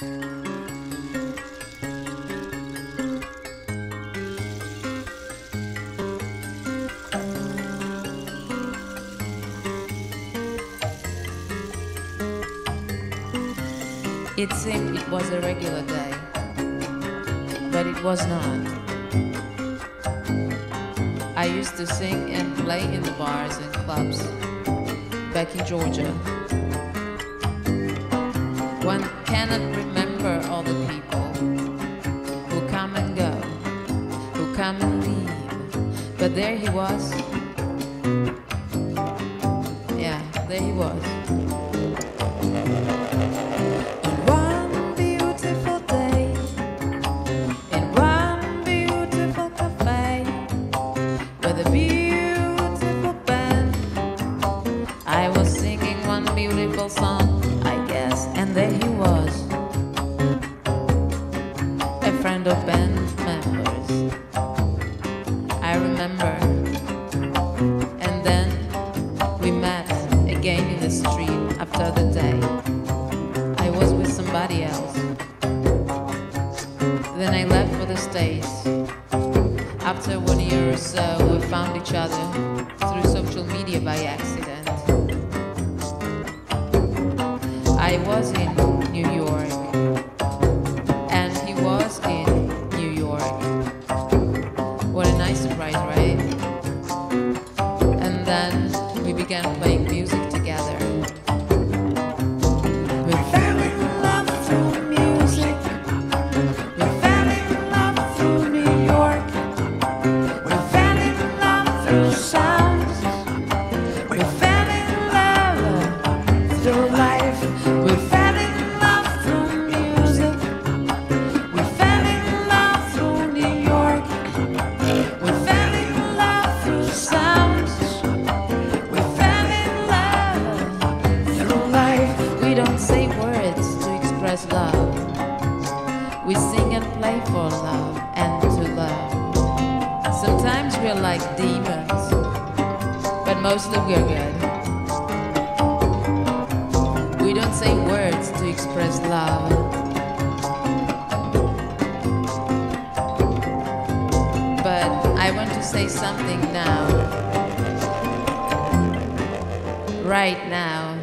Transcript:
It seemed it was a regular day, but it was not. I used to sing and play in the bars and clubs back in Georgia. One cannot remember all the people who come and go, who come and leave, but there he was. Yeah, there he was. One beautiful day of band members. I remember, and then we met again in the street after the day. I was with somebody else. Then I left for the States. After one year or so, we found each other through social media by accident. I was in began playing express love. We sing and play for love and to love. Sometimes we're like demons, but mostly we're good. We don't say words to express love. But I want to say something now. Right now.